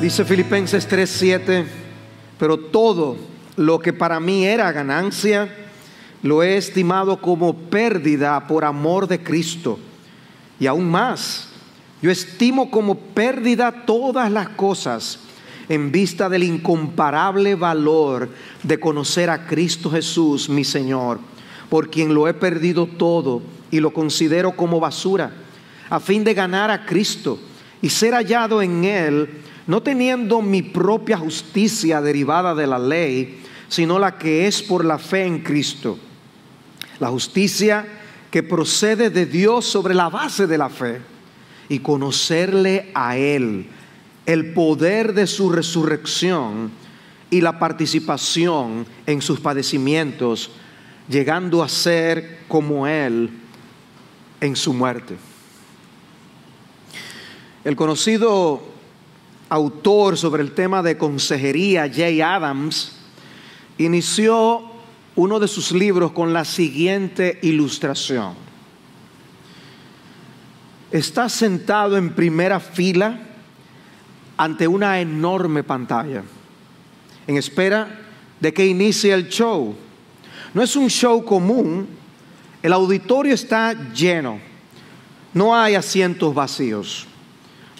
Dice Filipenses 3:7, pero todo lo que para mí era ganancia, lo he estimado como pérdida por amor de Cristo. Y aún más, yo estimo como pérdida todas las cosas en vista del incomparable valor de conocer a Cristo Jesús, mi Señor, por quien lo he perdido todo y lo considero como basura, a fin de ganar a Cristo y ser hallado en Él, no teniendo mi propia justicia derivada de la ley, sino la que es por la fe en Cristo. La justicia que procede de Dios sobre la base de la fe y conocerle a Él, el poder de su resurrección y la participación en sus padecimientos, llegando a ser como Él en su muerte. El conocido autor sobre el tema de consejería, Jay Adams, inició uno de sus libros con la siguiente ilustración. Está sentado en primera fila ante una enorme pantalla, en espera de que inicie el show. No es un show común, el auditorio está lleno, no hay asientos vacíos.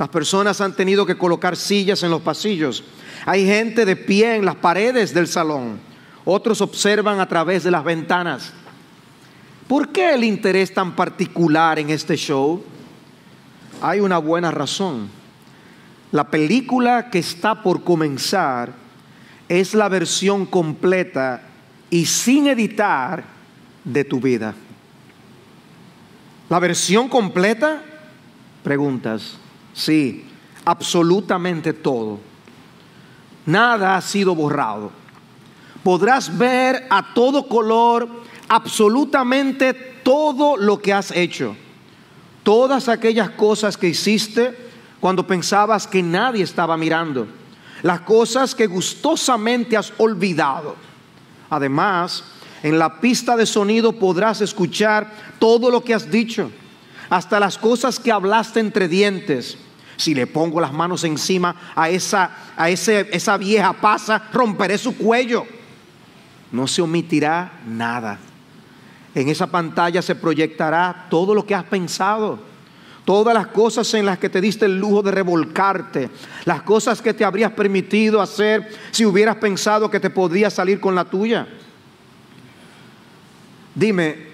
Las personas han tenido que colocar sillas en los pasillos. Hay gente de pie en las paredes del salón. Otros observan a través de las ventanas. ¿Por qué el interés tan particular en este show? Hay una buena razón. La película que está por comenzar es la versión completa y sin editar de tu vida. ¿La versión completa? Preguntas. Sí, absolutamente todo. Nada ha sido borrado. Podrás ver a todo color absolutamente todo lo que has hecho. Todas aquellas cosas que hiciste cuando pensabas que nadie estaba mirando. Las cosas que gustosamente has olvidado. Además, en la pista de sonido podrás escuchar todo lo que has dicho hasta las cosas que hablaste entre dientes. Si le pongo las manos encima a esa, a esa vieja pasa, romperé su cuello. No se omitirá nada. En esa pantalla se proyectará todo lo que has pensado, todas las cosas en las que te diste el lujo de revolcarte, las cosas que te habrías permitido hacer si hubieras pensado que te podría salir con la tuya. Dime,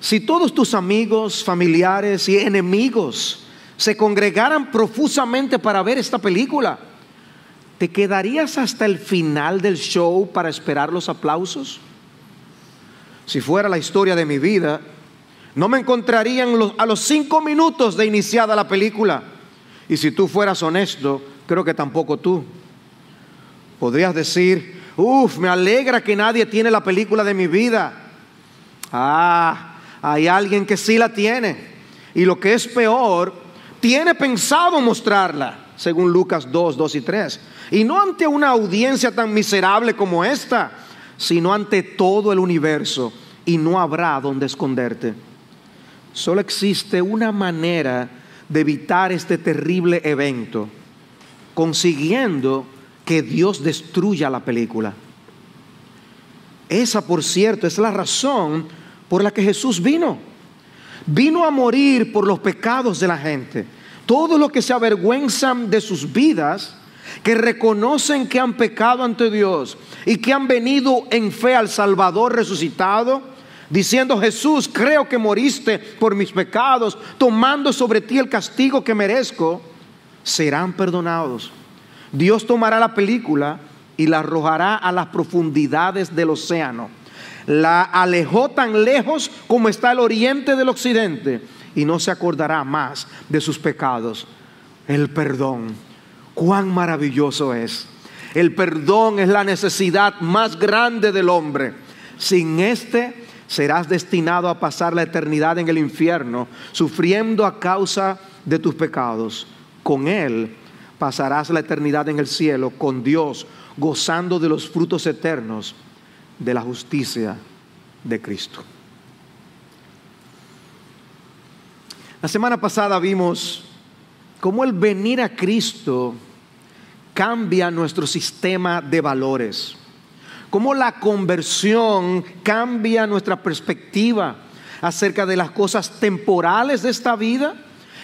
si todos tus amigos, familiares y enemigos se congregaran profusamente para ver esta película, ¿te quedarías hasta el final del show para esperar los aplausos? Si fuera la historia de mi vida, no me encontrarían a los cinco minutos de iniciada la película. Y si tú fueras honesto, creo que tampoco tú. Podrías decir, uff, me alegra que nadie tiene la película de mi vida. Ah, hay alguien que sí la tiene. Y lo que es peor, tiene pensado mostrarla, según Lucas 2, 2 y 3. Y no ante una audiencia tan miserable como esta, sino ante todo el universo. Y no habrá donde esconderte. Solo existe una manera de evitar este terrible evento, consiguiendo que Dios destruya la película. Esa, por cierto, es la razón por la que Jesús vino. Vino a morir por los pecados de la gente. Todos los que se avergüenzan de sus vidas, que reconocen que han pecado ante Dios y que han venido en fe al Salvador resucitado, diciendo Jesús, creo que moriste por mis pecados, tomando sobre ti el castigo que merezco, serán perdonados. Dios tomará la película y la arrojará a las profundidades del océano la alejó tan lejos como está el oriente del occidente y no se acordará más de sus pecados. El perdón, cuán maravilloso es. El perdón es la necesidad más grande del hombre. Sin este serás destinado a pasar la eternidad en el infierno, sufriendo a causa de tus pecados. Con Él pasarás la eternidad en el cielo, con Dios, gozando de los frutos eternos de la justicia de Cristo. La semana pasada vimos cómo el venir a Cristo cambia nuestro sistema de valores. Cómo la conversión cambia nuestra perspectiva acerca de las cosas temporales de esta vida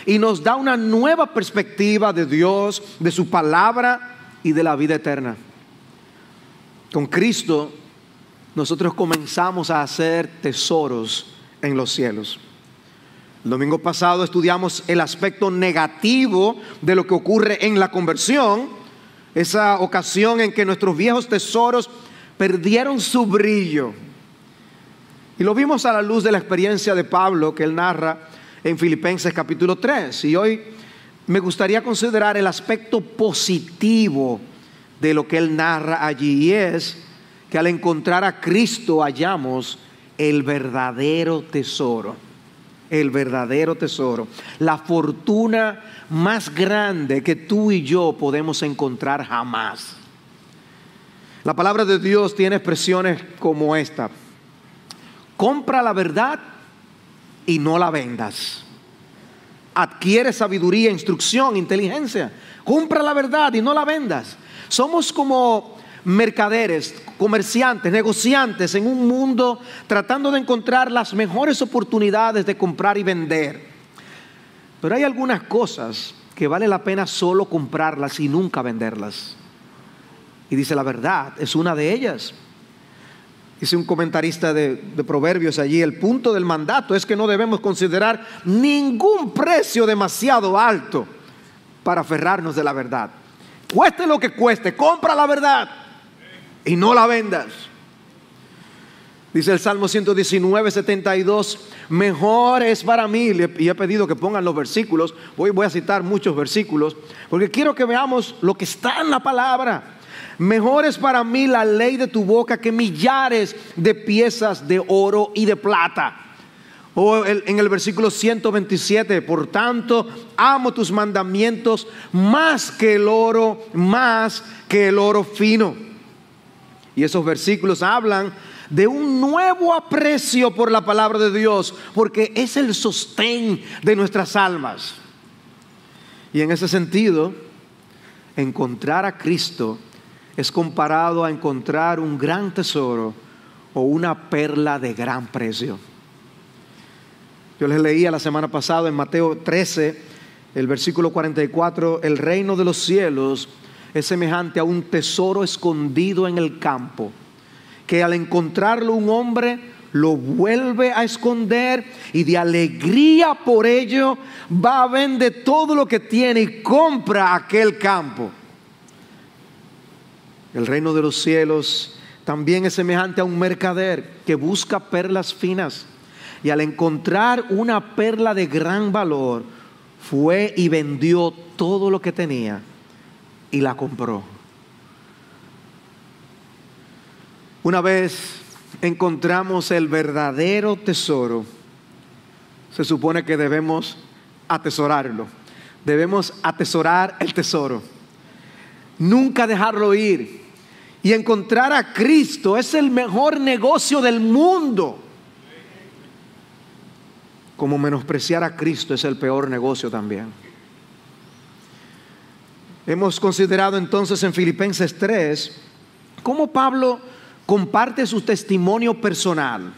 y nos da una nueva perspectiva de Dios, de su palabra y de la vida eterna. Con Cristo nosotros comenzamos a hacer tesoros en los cielos. El domingo pasado estudiamos el aspecto negativo de lo que ocurre en la conversión, esa ocasión en que nuestros viejos tesoros perdieron su brillo. Y lo vimos a la luz de la experiencia de Pablo que él narra en Filipenses capítulo 3. Y hoy me gustaría considerar el aspecto positivo de lo que él narra allí y es que al encontrar a Cristo hallamos el verdadero tesoro, el verdadero tesoro, la fortuna más grande que tú y yo podemos encontrar jamás. La palabra de Dios tiene expresiones como esta. Compra la verdad y no la vendas. Adquiere sabiduría, instrucción, inteligencia. Compra la verdad y no la vendas. Somos como mercaderes, comerciantes, negociantes en un mundo tratando de encontrar las mejores oportunidades de comprar y vender. Pero hay algunas cosas que vale la pena solo comprarlas y nunca venderlas. Y dice la verdad, es una de ellas. Dice un comentarista de, de, Proverbios allí, el punto del mandato es que no debemos considerar ningún precio demasiado alto para aferrarnos de la verdad. Cueste lo que cueste, compra la verdad y no la vendas. Dice el Salmo 119, 72, mejor es para mí, y he pedido que pongan los versículos, voy, voy a citar muchos versículos, porque quiero que veamos lo que está en la palabra. Mejor es para mí la ley de tu boca que millares de piezas de oro y de plata. O en el versículo 127, por tanto, amo tus mandamientos más que el oro, más que el oro fino. Y esos versículos hablan de un nuevo aprecio por la palabra de Dios, porque es el sostén de nuestras almas. Y en ese sentido, encontrar a Cristo es comparado a encontrar un gran tesoro o una perla de gran precio. Yo les leía la semana pasada en Mateo 13, el versículo 44, el reino de los cielos es semejante a un tesoro escondido en el campo, que al encontrarlo un hombre lo vuelve a esconder y de alegría por ello va a vender todo lo que tiene y compra aquel campo. El reino de los cielos también es semejante a un mercader que busca perlas finas y al encontrar una perla de gran valor, fue y vendió todo lo que tenía y la compró. Una vez encontramos el verdadero tesoro, se supone que debemos atesorarlo. Debemos atesorar el tesoro. Nunca dejarlo ir. Y encontrar a Cristo es el mejor negocio del mundo como menospreciar a Cristo es el peor negocio también. Hemos considerado entonces en Filipenses 3 cómo Pablo comparte su testimonio personal,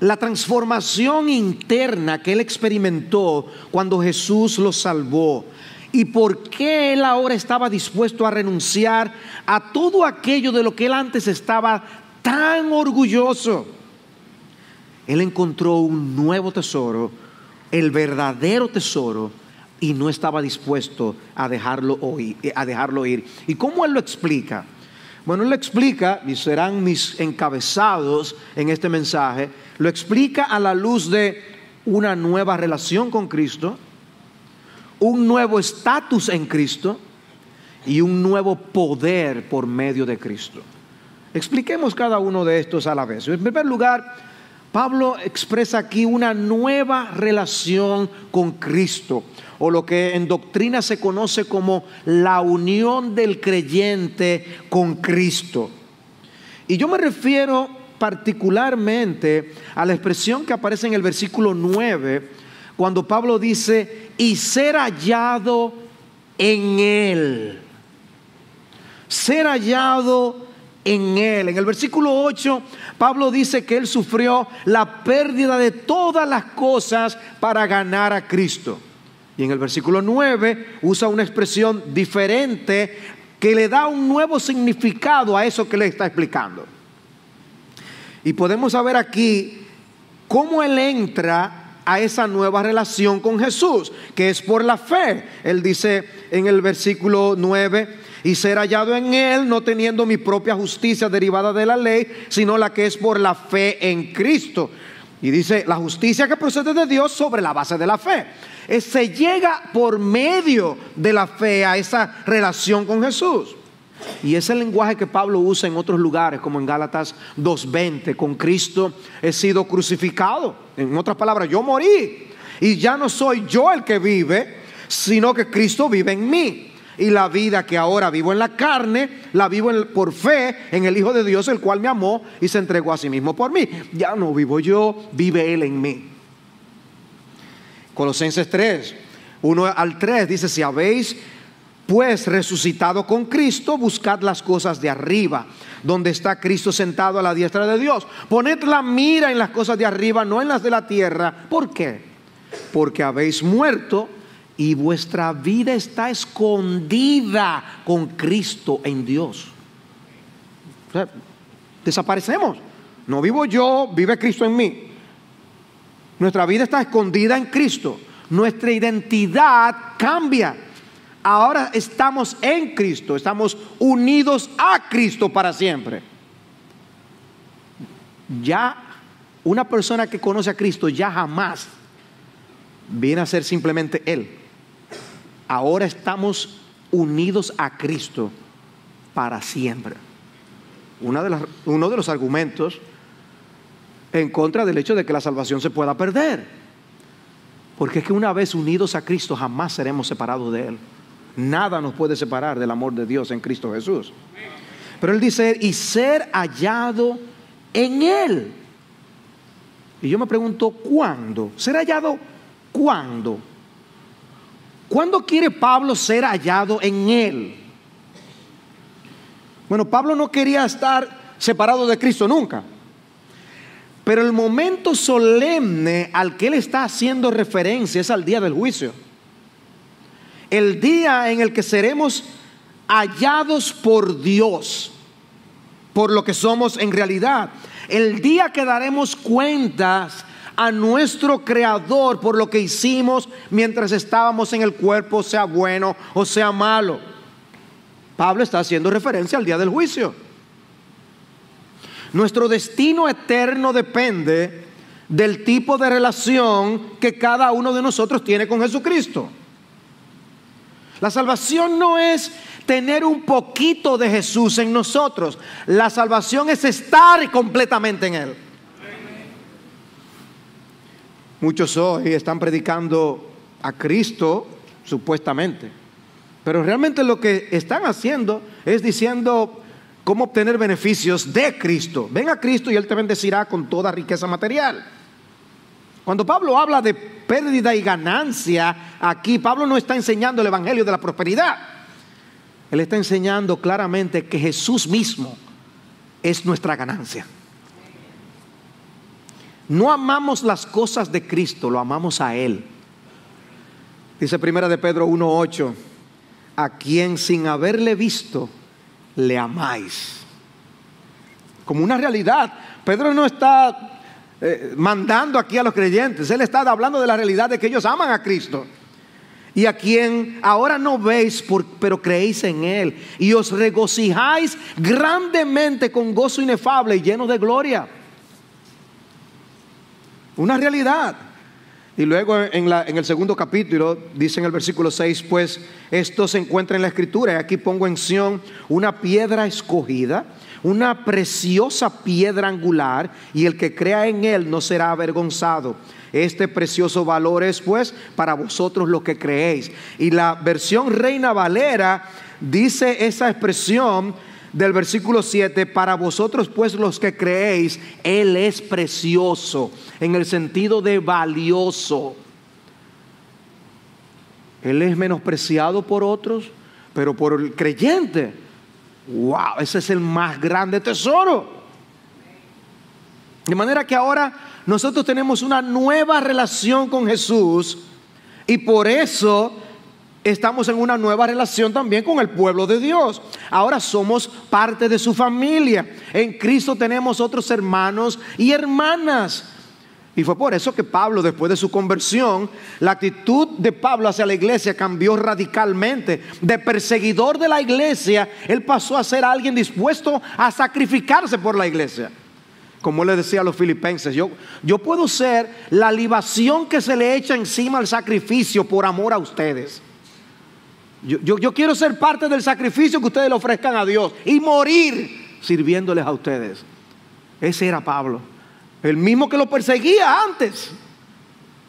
la transformación interna que él experimentó cuando Jesús lo salvó y por qué él ahora estaba dispuesto a renunciar a todo aquello de lo que él antes estaba tan orgulloso. Él encontró un nuevo tesoro, el verdadero tesoro, y no estaba dispuesto a dejarlo, eh, a dejarlo ir. ¿Y cómo él lo explica? Bueno, él lo explica, y serán mis encabezados en este mensaje, lo explica a la luz de una nueva relación con Cristo, un nuevo estatus en Cristo y un nuevo poder por medio de Cristo. Expliquemos cada uno de estos a la vez. En primer lugar, Pablo expresa aquí una nueva relación con Cristo, o lo que en doctrina se conoce como la unión del creyente con Cristo. Y yo me refiero particularmente a la expresión que aparece en el versículo 9, cuando Pablo dice, y ser hallado en Él. ser hallado en Él. En el versículo 8, Pablo dice que Él sufrió la pérdida de todas las cosas para ganar a Cristo. Y en el versículo 9 usa una expresión diferente que le da un nuevo significado a eso que le está explicando. Y podemos saber aquí cómo Él entra a esa nueva relación con Jesús, que es por la fe. Él dice en el versículo 9, y ser hallado en Él, no teniendo mi propia justicia derivada de la ley, sino la que es por la fe en Cristo. Y dice, la justicia que procede de Dios sobre la base de la fe. Se llega por medio de la fe a esa relación con Jesús. Y ese lenguaje que Pablo usa en otros lugares, como en Gálatas 2.20, con Cristo he sido crucificado. En otras palabras, yo morí. Y ya no soy yo el que vive, sino que Cristo vive en mí y la vida que ahora vivo en la carne, la vivo por fe en el Hijo de Dios, el cual me amó y se entregó a sí mismo por mí. Ya no vivo yo, vive Él en mí. Colosenses 3, 1 al 3 dice, si habéis pues resucitado con Cristo, buscad las cosas de arriba, donde está Cristo sentado a la diestra de Dios. Poned la mira en las cosas de arriba, no en las de la tierra. ¿Por qué? Porque habéis muerto y vuestra vida está escondida con Cristo en Dios. desaparecemos. No vivo yo, vive Cristo en mí. Nuestra vida está escondida en Cristo. Nuestra identidad cambia. Ahora estamos en Cristo, estamos unidos a Cristo para siempre. Ya una persona que conoce a Cristo ya jamás viene a ser simplemente Él ahora estamos unidos a Cristo para siempre. uno de los argumentos en contra del hecho de que la salvación se pueda perder. Porque es que una vez unidos a Cristo jamás seremos separados de Él. Nada nos puede separar del amor de Dios en Cristo Jesús. Pero Él dice, y ser hallado en Él. Y yo me pregunto, ¿cuándo? ¿Ser hallado cuándo? ¿Cuándo quiere Pablo ser hallado en él? Bueno, Pablo no quería estar separado de Cristo nunca. Pero el momento solemne al que él está haciendo referencia es al día del juicio. El día en el que seremos hallados por Dios, por lo que somos en realidad. El día que daremos cuentas a nuestro Creador por lo que hicimos mientras estábamos en el cuerpo, sea bueno o sea malo. Pablo está haciendo referencia al día del juicio. Nuestro destino eterno depende del tipo de relación que cada uno de nosotros tiene con Jesucristo. La salvación no es tener un poquito de Jesús en nosotros. La salvación es estar completamente en Él. Muchos hoy están predicando a Cristo supuestamente, pero realmente lo que están haciendo es diciendo cómo obtener beneficios de Cristo. Ven a Cristo y Él te bendecirá con toda riqueza material. Cuando Pablo habla de pérdida y ganancia, aquí Pablo no está enseñando el Evangelio de la prosperidad. Él está enseñando claramente que Jesús mismo es nuestra ganancia. No amamos las cosas de Cristo, lo amamos a Él. Dice primera de Pedro 1.8, a quien sin haberle visto, le amáis. Como una realidad. Pedro no está eh, mandando aquí a los creyentes, él está hablando de la realidad de que ellos aman a Cristo. Y a quien ahora no veis, pero creéis en Él. Y os regocijáis grandemente con gozo inefable y lleno de gloria una realidad. Y luego en, la, en, el segundo capítulo dice en el versículo 6, pues esto se encuentra en la escritura. Y aquí pongo en Sion una piedra escogida, una preciosa piedra angular, y el que crea en él no será avergonzado. Este precioso valor es pues para vosotros los que creéis. Y la versión Reina Valera dice esa expresión del versículo 7, para vosotros pues los que creéis, Él es precioso, en el sentido de valioso. Él es menospreciado por otros, pero por el creyente, wow, ese es el más grande tesoro. De manera que ahora nosotros tenemos una nueva relación con Jesús y por eso estamos en una nueva relación también con el pueblo de Dios. Ahora somos parte de su familia. En Cristo tenemos otros hermanos y hermanas. Y fue por eso que Pablo, después de su conversión, la actitud de Pablo hacia la iglesia cambió radicalmente. De perseguidor de la iglesia, él pasó a ser alguien dispuesto a sacrificarse por la iglesia. Como le decía a los filipenses, yo, yo puedo ser la libación que se le echa encima al sacrificio por amor a ustedes. Yo, yo, quiero ser parte del sacrificio que ustedes le ofrezcan a Dios y morir sirviéndoles a ustedes. Ese era Pablo. El mismo que lo perseguía antes.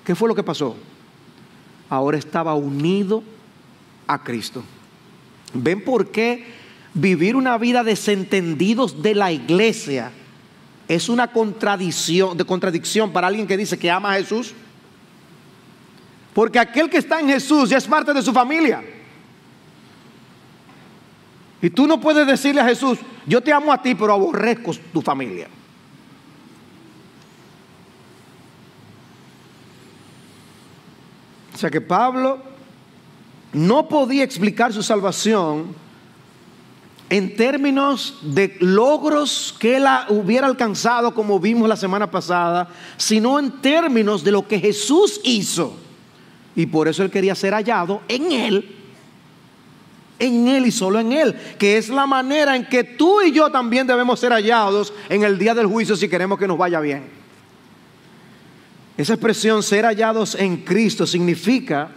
¿Qué fue lo que pasó? Ahora estaba unido a Cristo. ¿Ven por qué vivir una vida desentendidos de la iglesia es una contradicción, de contradicción para alguien que dice que ama a Jesús? Porque aquel que está en Jesús ya es parte de su familia. Y tú no puedes decirle a Jesús, yo te amo a ti, pero aborrezco tu familia. O sea que Pablo no podía explicar su salvación en términos de logros que él hubiera alcanzado, como vimos la semana pasada, sino en términos de lo que Jesús hizo. Y por eso él quería ser hallado en él en Él y solo en Él, que es la manera en que tú y yo también debemos ser hallados en el día del juicio si queremos que nos vaya bien. Esa expresión ser hallados en Cristo significa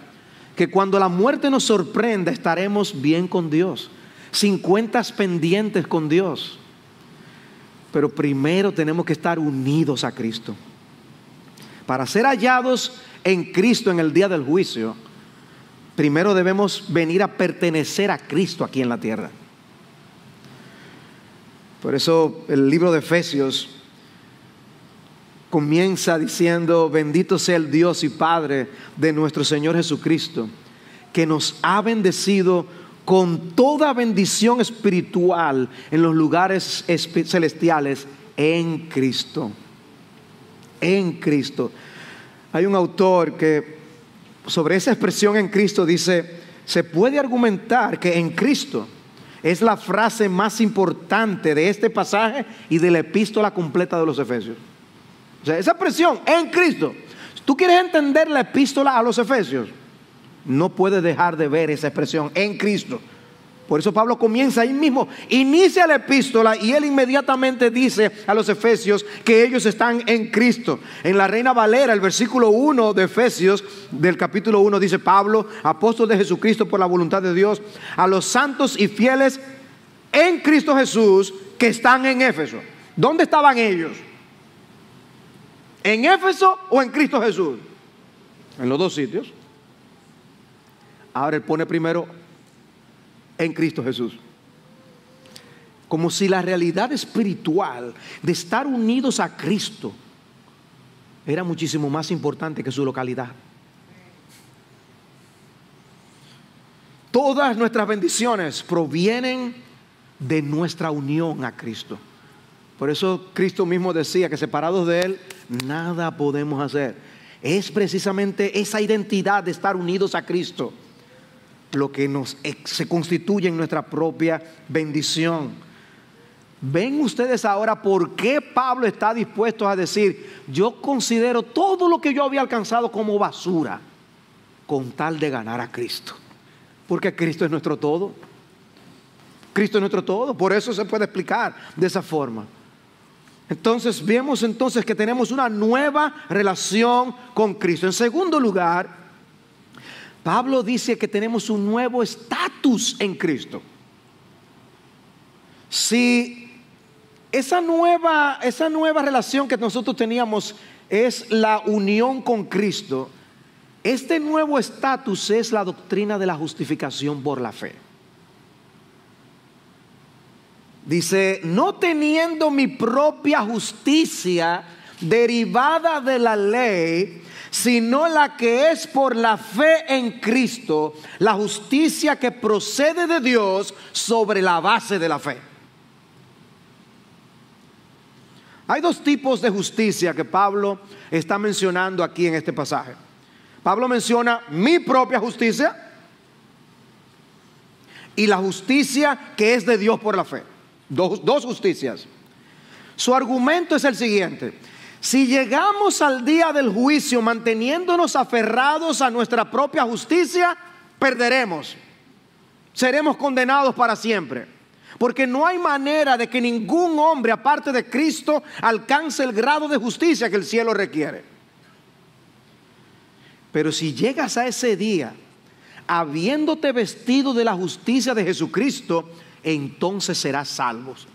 que cuando la muerte nos sorprenda estaremos bien con Dios, sin cuentas pendientes con Dios. Pero primero tenemos que estar unidos a Cristo. Para ser hallados en Cristo en el día del juicio, primero debemos venir a pertenecer a Cristo aquí en la tierra. Por eso el libro de Efesios comienza diciendo, bendito sea el Dios y Padre de nuestro Señor Jesucristo, que nos ha bendecido con toda bendición espiritual en los lugares celestiales en Cristo. En Cristo. Hay un autor que sobre esa expresión en Cristo dice, se puede argumentar que en Cristo es la frase más importante de este pasaje y de la epístola completa de los Efesios. O sea, esa expresión, en Cristo. Si tú quieres entender la epístola a los Efesios, no puedes dejar de ver esa expresión, en Cristo. Por eso Pablo comienza ahí mismo, inicia la epístola y él inmediatamente dice a los efesios que ellos están en Cristo. En la Reina Valera, el versículo 1 de Efesios, del capítulo 1, dice Pablo, apóstol de Jesucristo por la voluntad de Dios, a los santos y fieles en Cristo Jesús que están en Éfeso. ¿Dónde estaban ellos? ¿En Éfeso o en Cristo Jesús? En los dos sitios. Ahora él pone primero en Cristo Jesús. Como si la realidad espiritual de estar unidos a Cristo era muchísimo más importante que su localidad. Todas nuestras bendiciones provienen de nuestra unión a Cristo. Por eso Cristo mismo decía que separados de Él, nada podemos hacer. Es precisamente esa identidad de estar unidos a Cristo lo que nos, se constituye en nuestra propia bendición. Ven ustedes ahora por qué Pablo está dispuesto a decir, yo considero todo lo que yo había alcanzado como basura con tal de ganar a Cristo. Porque Cristo es nuestro todo. Cristo es nuestro todo. Por eso se puede explicar de esa forma. Entonces vemos entonces que tenemos una nueva relación con Cristo. En segundo lugar, Pablo dice que tenemos un nuevo estatus en Cristo. Si esa nueva, esa nueva relación que nosotros teníamos es la unión con Cristo, este nuevo estatus es la doctrina de la justificación por la fe. Dice, no teniendo mi propia justicia derivada de la ley, sino la que es por la fe en Cristo, la justicia que procede de Dios sobre la base de la fe. Hay dos tipos de justicia que Pablo está mencionando aquí en este pasaje. Pablo menciona mi propia justicia y la justicia que es de Dios por la fe. Dos, dos justicias. Su argumento es el siguiente. Si llegamos al día del juicio manteniéndonos aferrados a nuestra propia justicia, perderemos. Seremos condenados para siempre. Porque no hay manera de que ningún hombre aparte de Cristo alcance el grado de justicia que el cielo requiere. Pero si llegas a ese día habiéndote vestido de la justicia de Jesucristo, entonces serás salvos.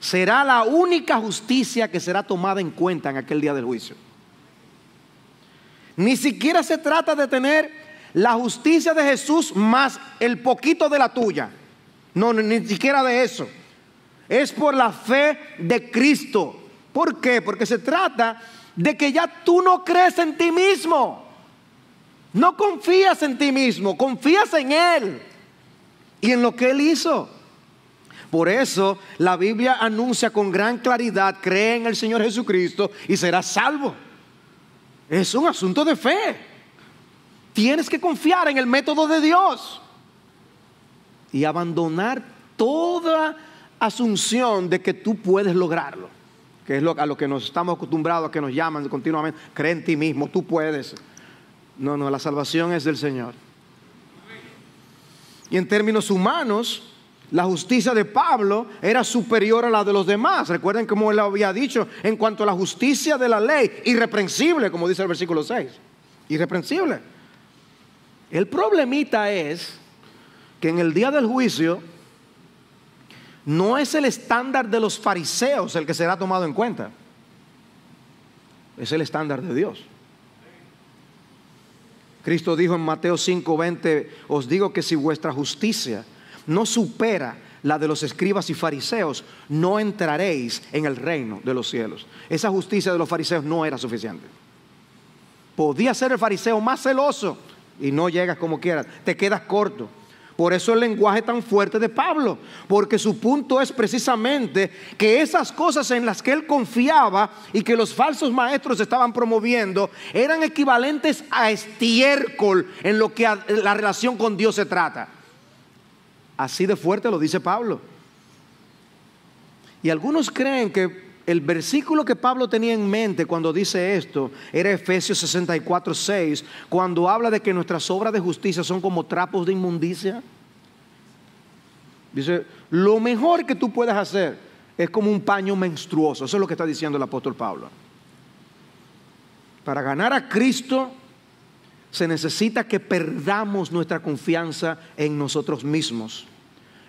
Será la única justicia que será tomada en cuenta en aquel día del juicio. Ni siquiera se trata de tener la justicia de Jesús más el poquito de la tuya. No, ni siquiera de eso. Es por la fe de Cristo. ¿Por qué? Porque se trata de que ya tú no crees en ti mismo. No confías en ti mismo, confías en Él y en lo que Él hizo. Por eso la Biblia anuncia con gran claridad, cree en el Señor Jesucristo y serás salvo. Es un asunto de fe. Tienes que confiar en el método de Dios y abandonar toda asunción de que tú puedes lograrlo, que es lo, a lo que nos estamos acostumbrados a que nos llaman continuamente, cree en ti mismo, tú puedes. No, no, la salvación es del Señor. Y en términos humanos, la justicia de Pablo era superior a la de los demás. Recuerden como él había dicho en cuanto a la justicia de la ley, irreprensible, como dice el versículo 6. Irreprensible. El problemita es que en el día del juicio no es el estándar de los fariseos el que será tomado en cuenta, es el estándar de Dios. Cristo dijo en Mateo 5:20, os digo que si vuestra justicia no supera la de los escribas y fariseos, no entraréis en el reino de los cielos. Esa justicia de los fariseos no era suficiente. Podía ser el fariseo más celoso y no llegas como quieras, te quedas corto. Por eso el lenguaje tan fuerte de Pablo, porque su punto es precisamente que esas cosas en las que él confiaba y que los falsos maestros estaban promoviendo eran equivalentes a estiércol en lo que la relación con Dios se trata. Así de fuerte lo dice Pablo. Y algunos creen que el versículo que Pablo tenía en mente cuando dice esto era Efesios 64, 6, cuando habla de que nuestras obras de justicia son como trapos de inmundicia. Dice, lo mejor que tú puedes hacer es como un paño menstruoso. Eso es lo que está diciendo el apóstol Pablo. Para ganar a Cristo se necesita que perdamos nuestra confianza en nosotros mismos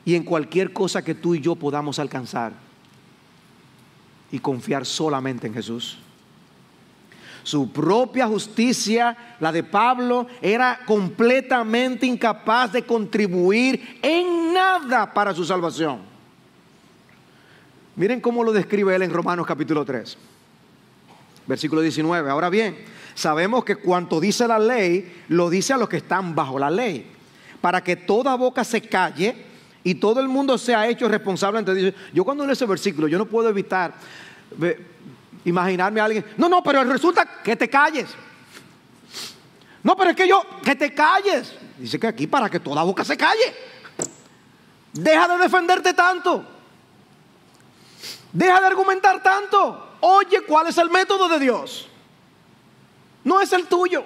y en cualquier cosa que tú y yo podamos alcanzar y confiar solamente en Jesús. Su propia justicia, la de Pablo, era completamente incapaz de contribuir en nada para su salvación. Miren cómo lo describe él en Romanos capítulo 3, versículo 19. Ahora bien, sabemos que cuanto dice la ley, lo dice a los que están bajo la ley, para que toda boca se calle y todo el mundo se ha hecho responsable ante Dios. Yo cuando leo ese versículo, yo no puedo evitar imaginarme a alguien. No, no, pero resulta que te calles. No, pero es que yo, que te calles. Dice que aquí para que toda boca se calle. Deja de defenderte tanto. Deja de argumentar tanto. Oye, ¿cuál es el método de Dios? No es el tuyo.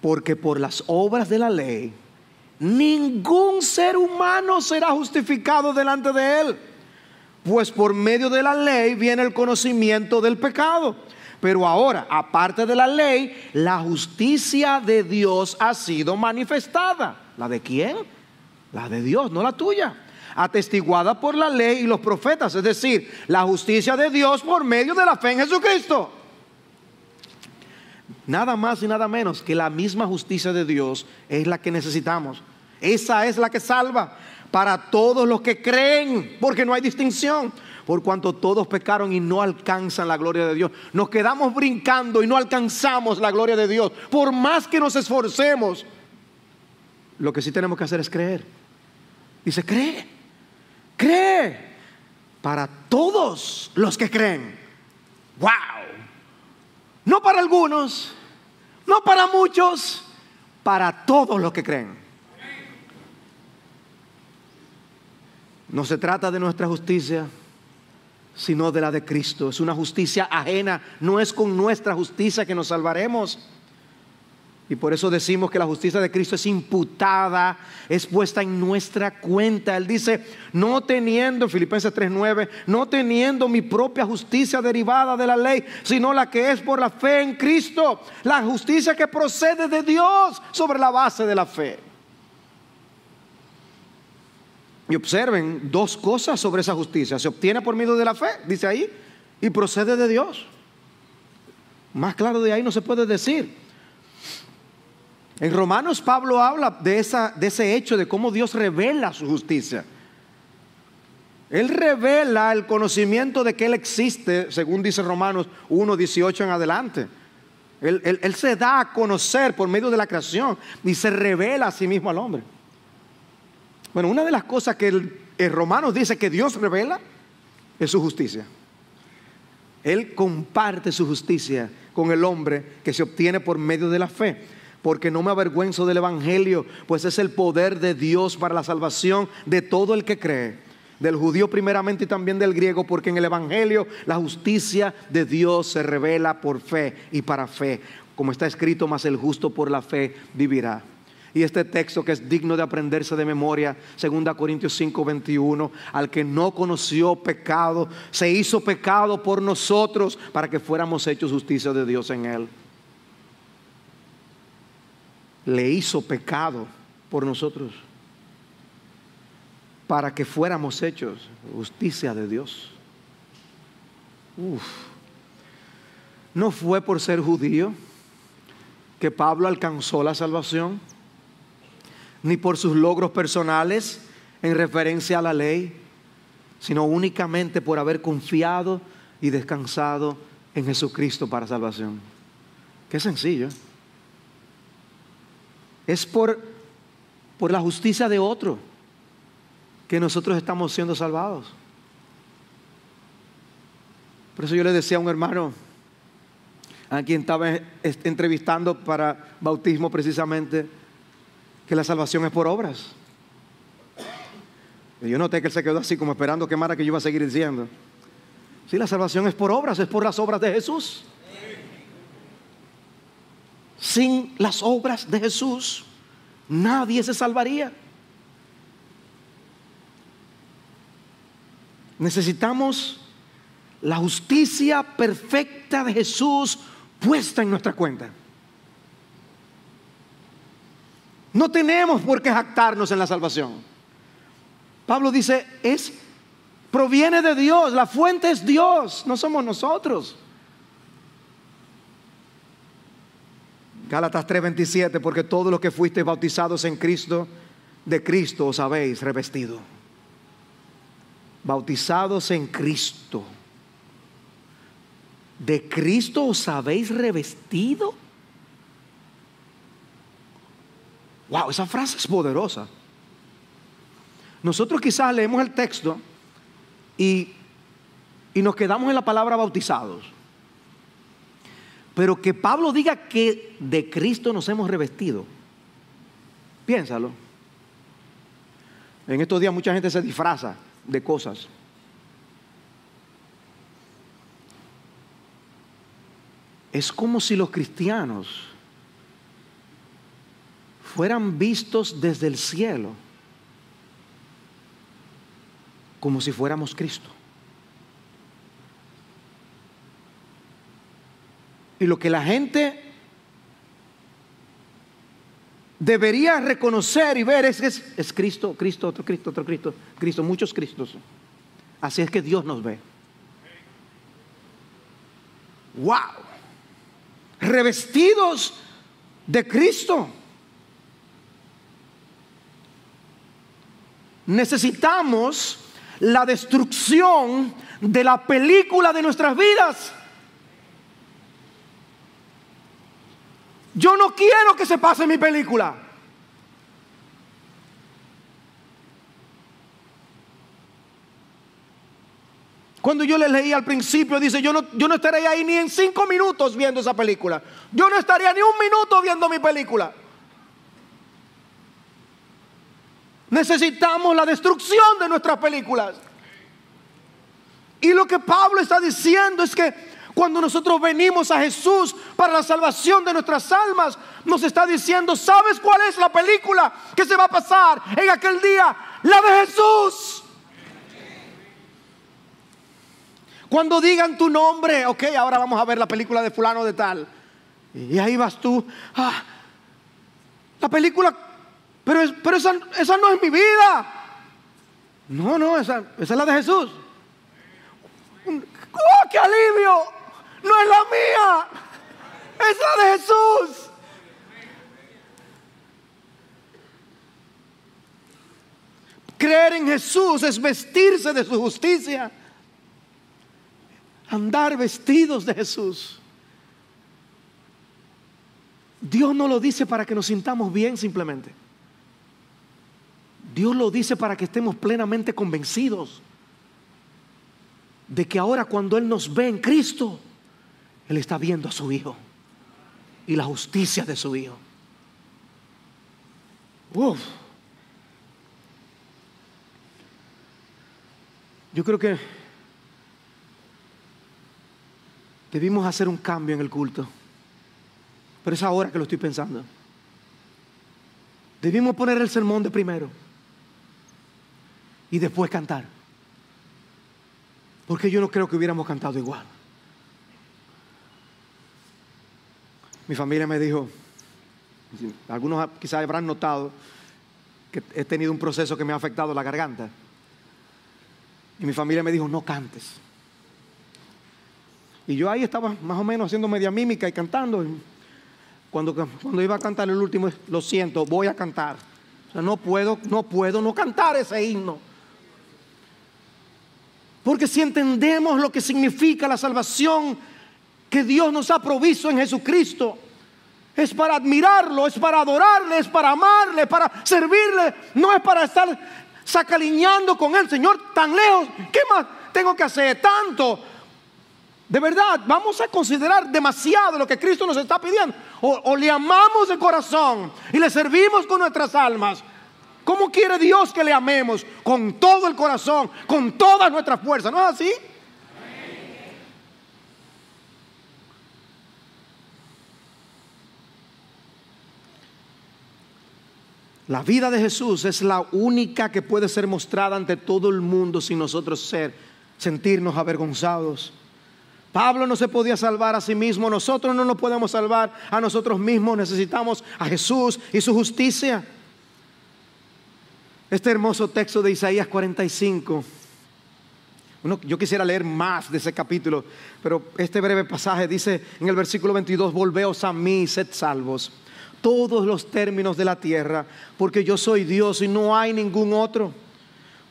Porque por las obras de la ley ningún ser humano será justificado delante de Él. Pues por medio de la ley viene el conocimiento del pecado. Pero ahora, aparte de la ley, la justicia de Dios ha sido manifestada. ¿La de quién? La de Dios, no la tuya. Atestiguada por la ley y los profetas. Es decir, la justicia de Dios por medio de la fe en Jesucristo. Nada más y nada menos que la misma justicia de Dios es la que necesitamos. Esa es la que salva para todos los que creen, porque no hay distinción. por cuanto todos pecaron y no alcanzan la gloria de Dios. Nos quedamos brincando y no alcanzamos la gloria de Dios. Por más que nos esforcemos, lo que sí tenemos que hacer es creer. Dice, cree, cree para todos los que creen. ¡Wow! No para algunos, no para muchos, para todos los que creen. No se trata de nuestra justicia, sino de la de Cristo. Es una justicia ajena, no es con nuestra justicia que nos salvaremos. Y por eso decimos que la justicia de Cristo es imputada, es puesta en nuestra cuenta. Él dice, no teniendo, Filipenses 3:9, no teniendo mi propia justicia derivada de la ley, sino la que es por la fe en Cristo, la justicia que procede de Dios sobre la base de la fe. Y observen dos cosas sobre esa justicia. Se obtiene por medio de la fe, dice ahí, y procede de Dios. Más claro de ahí no se puede decir. En Romanos Pablo habla de, ese hecho, de cómo Dios revela su justicia. Él revela el conocimiento de que Él existe, según dice Romanos 1, 18 en adelante. Él, él, se da a conocer por medio de la creación y se revela a sí mismo al hombre. Bueno, una de las cosas que el, el Romanos dice que Dios revela es su justicia. Él comparte su justicia con el hombre que se obtiene por medio de la fe porque no me avergüenzo del Evangelio, pues es el poder de Dios para la salvación de todo el que cree, del judío primeramente y también del griego, porque en el Evangelio la justicia de Dios se revela por fe y para fe, como está escrito, más el justo por la fe vivirá. Y este texto que es digno de aprenderse de memoria, 2 Corintios 5, 21, al que no conoció pecado, se hizo pecado por nosotros para que fuéramos hechos justicia de Dios en él le hizo pecado por nosotros para que fuéramos hechos justicia de Dios. No fue por ser judío que Pablo alcanzó la salvación, ni por sus logros personales en referencia a la ley, sino únicamente por haber confiado y descansado en Jesucristo para salvación. Qué sencillo es por, por la justicia de otro que nosotros estamos siendo salvados. Por eso yo le decía a un hermano, a quien estaba entrevistando para bautismo precisamente, que la salvación es por obras. Y yo noté que él se quedó así como esperando que Mara que yo iba a seguir diciendo. Sí, la salvación es por obras, es por las obras de Jesús sin las obras de Jesús, nadie se salvaría. Necesitamos la justicia perfecta de Jesús puesta en nuestra cuenta. No tenemos por qué jactarnos en la salvación. Pablo dice, es proviene de Dios, la fuente es Dios, no somos nosotros. Gálatas 3:27, porque todos los que fuisteis bautizados en Cristo, de Cristo os habéis revestido. Bautizados en Cristo. ¿De Cristo os habéis revestido? Wow, esa frase es poderosa. Nosotros quizás leemos el texto y, y nos quedamos en la palabra bautizados. Pero que Pablo diga que de Cristo nos hemos revestido. Piénsalo. En estos días mucha gente se disfraza de cosas. Es como si los cristianos fueran vistos desde el cielo como si fuéramos Cristo. Y lo que la gente debería reconocer y ver es, es, es Cristo, Cristo, otro Cristo, otro Cristo, Cristo, muchos Cristos. Así es que Dios nos ve. ¡Wow! Revestidos de Cristo. Necesitamos la destrucción de la película de nuestras vidas. Yo no quiero que se pase mi película. Cuando yo le leí al principio, dice, yo no, yo no estaré ahí ni en cinco minutos viendo esa película. Yo no estaría ni un minuto viendo mi película. Necesitamos la destrucción de nuestras películas. Y lo que Pablo está diciendo es que cuando nosotros venimos a Jesús para la salvación de nuestras almas, nos está diciendo, ¿sabes cuál es la película que se va a pasar en aquel día? La de Jesús. Cuando digan tu nombre, ok, ahora vamos a ver la película de fulano de tal. Y ahí vas tú, ah, la película, pero, pero esa, esa, no es mi vida. No, no, esa, esa es la de Jesús. ¡Oh, qué alivio! No es la mía, es la de Jesús. Creer en Jesús es vestirse de su justicia andar vestidos de Jesús. Dios no lo dice para que nos sintamos bien simplemente. Dios lo dice para que estemos plenamente convencidos de que ahora cuando Él nos ve en Cristo, Él está viendo a su Hijo y la justicia de su Hijo. Yo creo que Debimos hacer un cambio en el culto. Pero es ahora que lo estoy pensando. Debimos poner el sermón de primero. Y después cantar. Porque yo no creo que hubiéramos cantado igual. Mi familia me dijo, algunos quizás habrán notado que he tenido un proceso que me ha afectado la garganta. Y mi familia me dijo, no cantes. Y yo ahí estaba más o menos haciendo media mímica y cantando. Cuando, cuando iba a cantar el último, lo siento, voy a cantar. O sea, no puedo, no puedo no cantar ese himno. Porque si entendemos lo que significa la salvación que Dios nos ha provisto en Jesucristo, es para admirarlo, es para adorarle, es para amarle, para servirle, no es para estar sacaliñando con el Señor tan lejos. ¿Qué más tengo que hacer? Tanto. De verdad, vamos a considerar demasiado lo que Cristo nos está pidiendo. O, le amamos de corazón y le servimos con nuestras almas. ¿Cómo quiere Dios que le amemos? Con todo el corazón, con toda nuestra fuerza. ¿No es así? La vida de Jesús es la única que puede ser mostrada ante todo el mundo sin nosotros ser, sentirnos avergonzados. Pablo no se podía salvar a sí mismo, nosotros no nos podemos salvar a nosotros mismos, necesitamos a Jesús y su justicia. Este hermoso texto de Isaías 45, yo quisiera leer más de ese capítulo, pero este breve pasaje dice en el versículo 22, volveos a mí, sed salvos, todos los términos de la tierra, porque yo soy Dios y no hay ningún otro.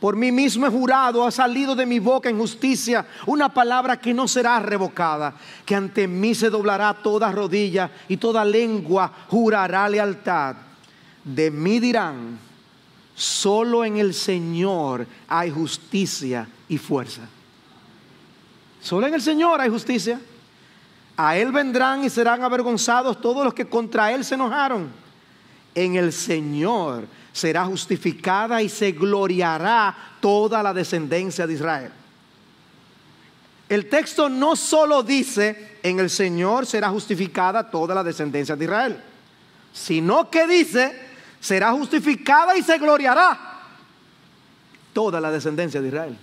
Por mí mismo he jurado, ha salido de mi boca en justicia una palabra que no será revocada, que ante mí se doblará toda rodilla y toda lengua jurará lealtad. De mí dirán, solo en el Señor hay justicia y fuerza. Solo en el Señor hay justicia. A Él vendrán y serán avergonzados todos los que contra Él se enojaron. En el Señor será justificada y se gloriará toda la descendencia de Israel. El texto no solo dice, en el Señor será justificada toda la descendencia de Israel, sino que dice, será justificada y se gloriará toda la descendencia de Israel.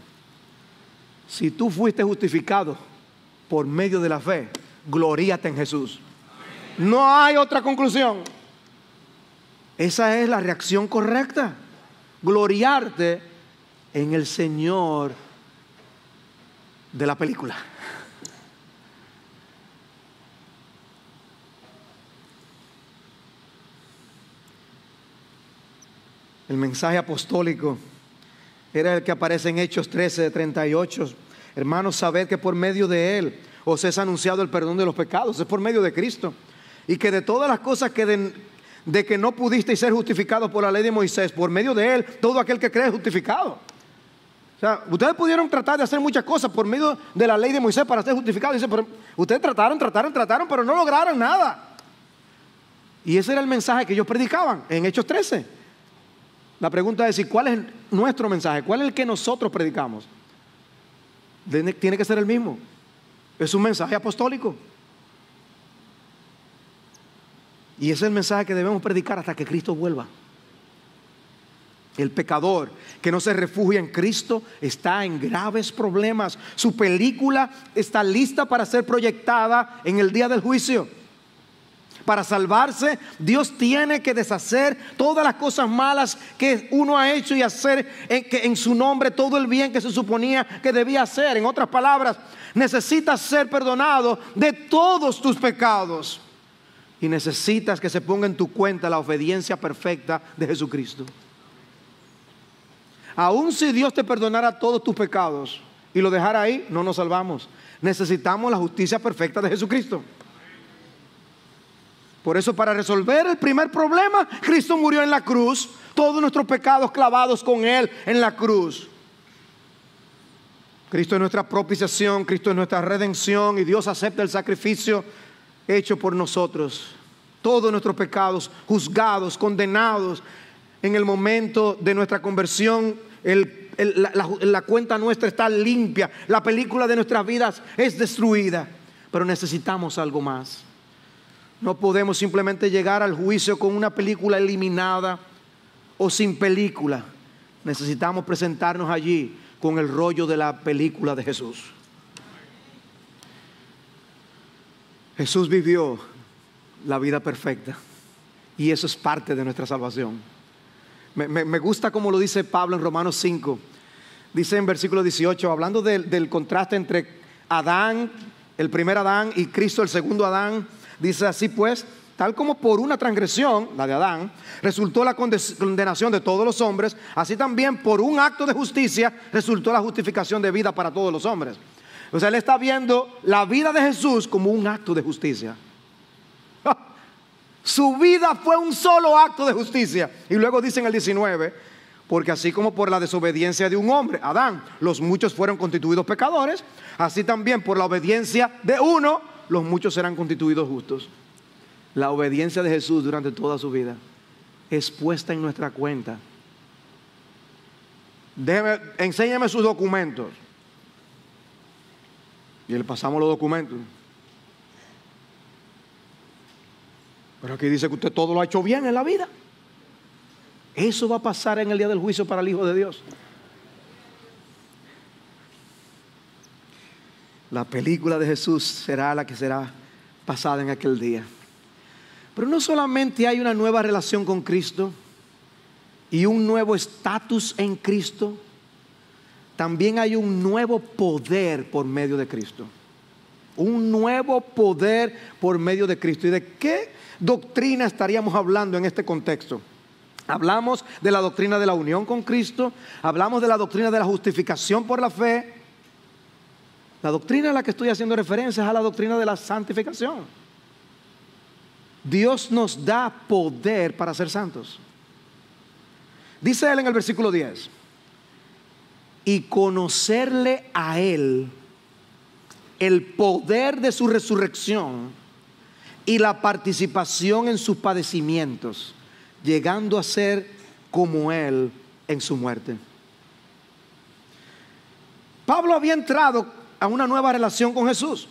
Si tú fuiste justificado por medio de la fe, gloríate en Jesús. No hay otra conclusión. Esa es la reacción correcta. Gloriarte en el Señor de la película. El mensaje apostólico Era el que aparece en Hechos 13, 38. Hermanos, sabed que por medio de Él os es anunciado el perdón de los pecados, es por medio de Cristo. Y que de todas las cosas que de, que no pudisteis ser justificados por la ley de Moisés, por medio de Él, todo aquel que cree es justificado. O sea, ustedes pudieron tratar de hacer muchas cosas por medio de la ley de Moisés para ser justificados. Ustedes trataron, trataron, trataron, pero no lograron nada. Y ese era el mensaje que ellos predicaban en Hechos 13. La pregunta es, ¿y cuál es nuestro mensaje? ¿Cuál es el que nosotros predicamos? Tiene que ser el mismo. Es un mensaje apostólico. Y es el mensaje que debemos predicar hasta que Cristo vuelva. El pecador que no se refugia en Cristo está en graves problemas. Su película está lista para ser proyectada en el día del juicio. Para salvarse, Dios tiene que deshacer todas las cosas malas que uno ha hecho y hacer en, su nombre todo el bien que se suponía que debía hacer. En otras palabras, necesitas ser perdonado de todos tus pecados. Y necesitas que se ponga en tu cuenta la obediencia perfecta de Jesucristo. Aun si Dios te perdonara todos tus pecados y lo dejara ahí, no nos salvamos. Necesitamos la justicia perfecta de Jesucristo. Por eso para resolver el primer problema, Cristo murió en la cruz, todos nuestros pecados clavados con Él en la cruz. Cristo es nuestra propiciación, Cristo es nuestra redención y Dios acepta el sacrificio hecho por nosotros. Todos nuestros pecados juzgados, condenados en el momento de nuestra conversión, la, la cuenta nuestra está limpia, la película de nuestras vidas es destruida, pero necesitamos algo más. No podemos simplemente llegar al juicio con una película eliminada o sin película. Necesitamos presentarnos allí con el rollo de la película de Jesús. Jesús vivió la vida perfecta y eso es parte de nuestra salvación. Me, gusta como lo dice Pablo en Romanos 5. Dice en versículo 18, hablando del contraste entre Adán, el primer Adán, y Cristo, el segundo Adán Dice así pues, tal como por una transgresión, la de Adán, resultó la condenación de todos los hombres, así también por un acto de justicia resultó la justificación de vida para todos los hombres. O sea, él está viendo la vida de Jesús como un acto de justicia. Su vida fue un solo acto de justicia. Y luego dice en el 19, porque así como por la desobediencia de un hombre, Adán, los muchos fueron constituidos pecadores, así también por la obediencia de uno, los muchos serán constituidos justos. La obediencia de Jesús durante toda su vida es puesta en nuestra cuenta. enséñame sus documentos. Y le pasamos los documentos. Pero aquí dice que usted todo lo ha hecho bien en la vida. Eso va a pasar en el día del juicio para el Hijo de Dios. La película de Jesús será la que será pasada en aquel día. Pero no solamente hay una nueva relación con Cristo y un nuevo estatus en Cristo, también hay un nuevo poder por medio de Cristo. Un nuevo poder por medio de Cristo. ¿Y de qué doctrina estaríamos hablando en este contexto? Hablamos de la doctrina de la unión con Cristo, hablamos de la doctrina de la justificación por la fe, la doctrina a la que estoy haciendo referencia es a la doctrina de la santificación. Dios nos da poder para ser santos. Dice él en el versículo 10, y conocerle a él el poder de su resurrección y la participación en sus padecimientos, llegando a ser como él en su muerte. Pablo había entrado a una nueva relación con Jesús.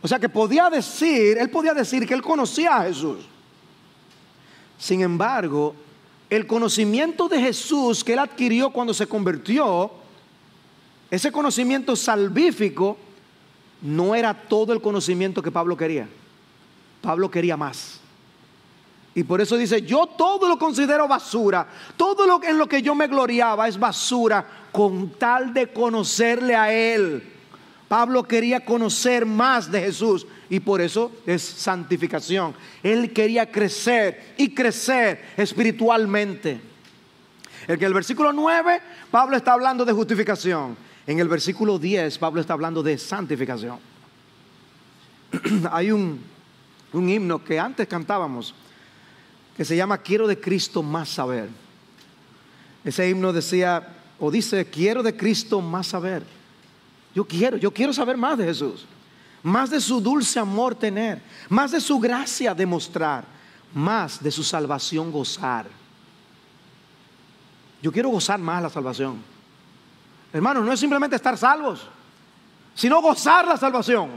O sea que podía decir, él podía decir que él conocía a Jesús. Sin embargo, el conocimiento de Jesús que él adquirió cuando se convirtió, ese conocimiento salvífico, no era todo el conocimiento que Pablo quería. Pablo quería más. Y por eso dice, yo todo lo considero basura, todo lo en lo que yo me gloriaba es basura con tal de conocerle a Él. Pablo quería conocer más de Jesús y por eso es santificación. Él quería crecer y crecer espiritualmente. En el versículo 9, Pablo está hablando de justificación. En el versículo 10, Pablo está hablando de santificación. Hay un, un himno que antes cantábamos que se llama Quiero de Cristo más saber. Ese himno decía, o dice, quiero de Cristo más saber. Yo quiero, yo quiero saber más de Jesús, más de su dulce amor tener, más de su gracia demostrar, más de su salvación gozar. Yo quiero gozar más la salvación. Hermanos, no es simplemente estar salvos, sino gozar la salvación.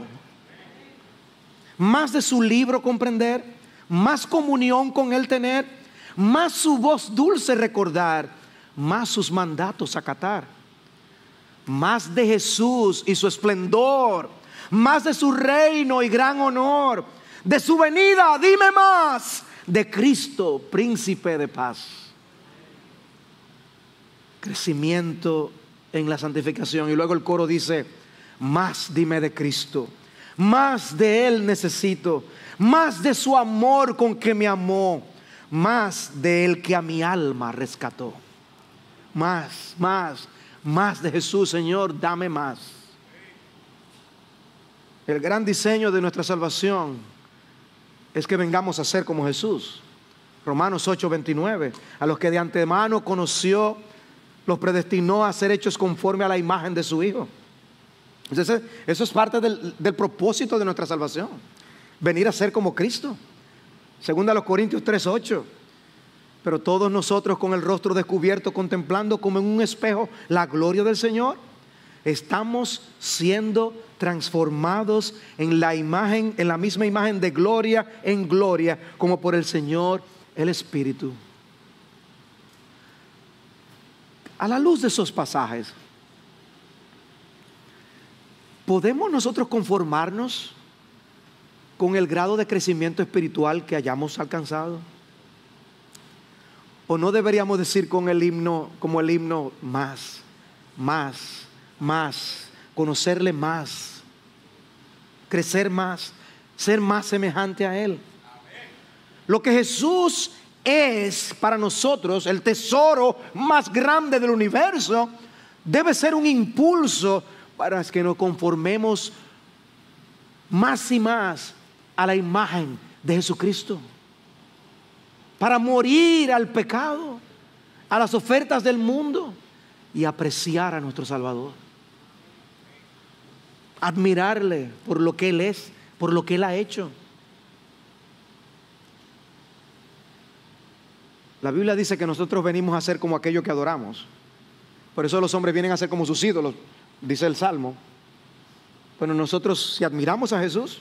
Más de su libro comprender, más comunión con Él tener, más su voz dulce recordar, más sus mandatos acatar más de Jesús y su esplendor, más de su reino y gran honor, de su venida, dime más, de Cristo, príncipe de paz. Crecimiento en la santificación. Y luego el coro dice, más dime de Cristo, más de Él necesito, más de su amor con que me amó, más de Él que a mi alma rescató. Más, más más de Jesús, Señor, dame más. El gran diseño de nuestra salvación es que vengamos a ser como Jesús. Romanos 8:29, a los que de antemano conoció, los predestinó a ser hechos conforme a la imagen de su Hijo. Entonces, eso es parte del, del propósito de nuestra salvación, venir a ser como Cristo. Segunda a los Corintios 3:8. Pero todos nosotros con el rostro descubierto, contemplando como en un espejo la gloria del Señor, estamos siendo transformados en la imagen, en la misma imagen de gloria en gloria, como por el Señor el Espíritu. A la luz de esos pasajes, ¿podemos nosotros conformarnos con el grado de crecimiento espiritual que hayamos alcanzado? ¿O no deberíamos decir con el himno, como el himno, más, más, más, conocerle más, crecer más, ser más semejante a Él? Lo que Jesús es para nosotros, el tesoro más grande del universo, debe ser un impulso para que nos conformemos más y más a la imagen de Jesucristo para morir al pecado, a las ofertas del mundo y apreciar a nuestro Salvador. Admirarle por lo que Él es, por lo que Él ha hecho. La Biblia dice que nosotros venimos a ser como aquello que adoramos. Por eso los hombres vienen a ser como sus ídolos, dice el Salmo. Pero nosotros, si admiramos a Jesús,